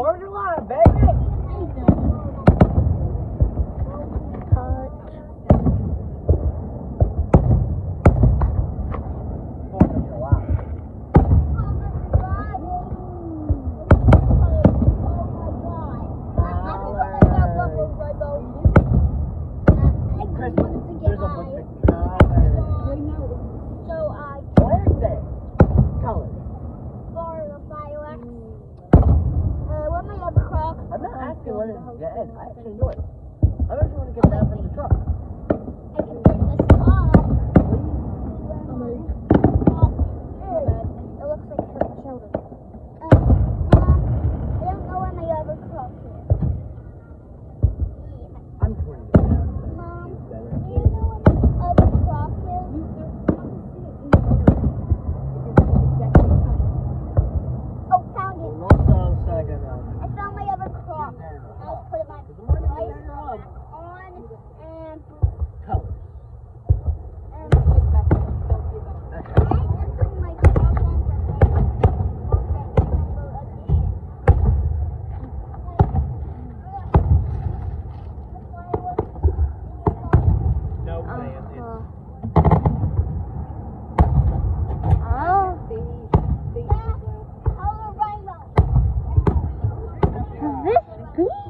Corner line, baby. actually. I actually enjoy it. I don't even want to get down from the truck. I can this off. 응?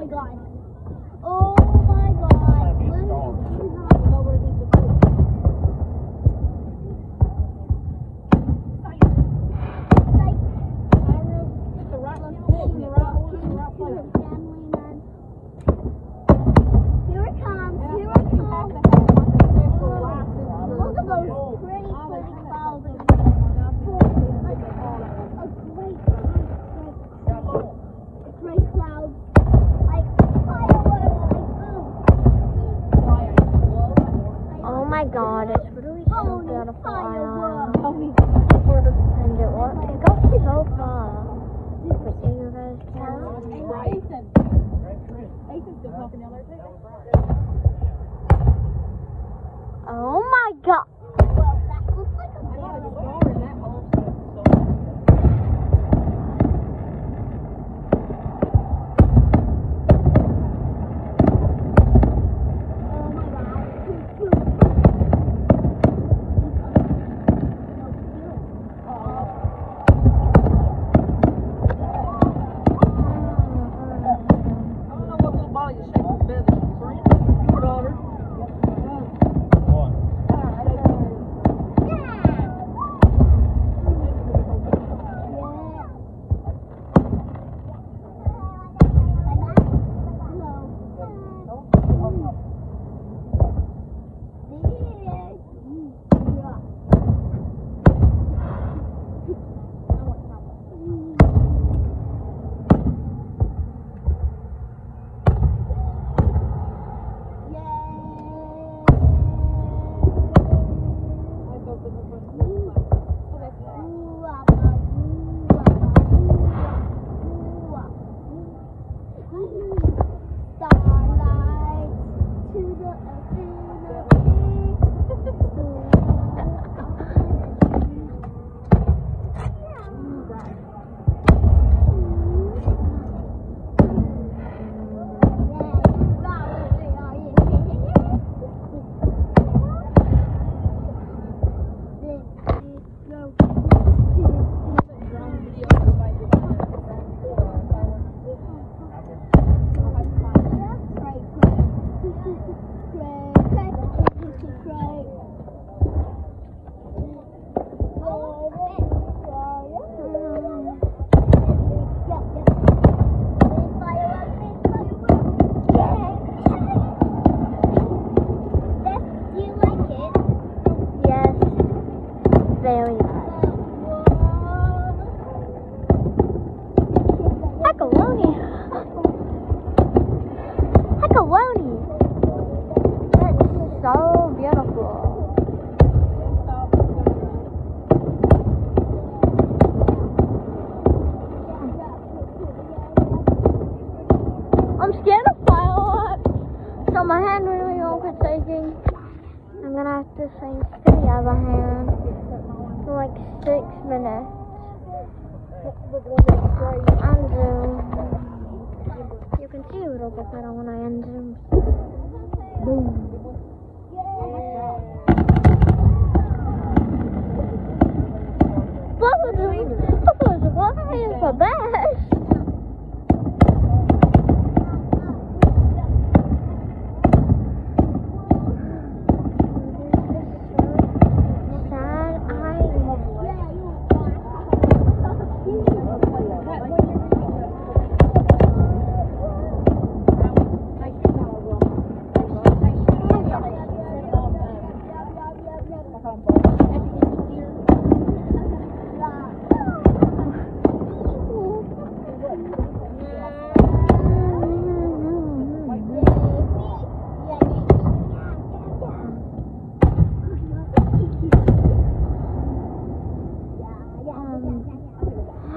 my god. god, it's really so beautiful. And it it so far. But you guys Oh my god. very six minutes. And you can see a little bit better when I end them. Boom. What was the was the?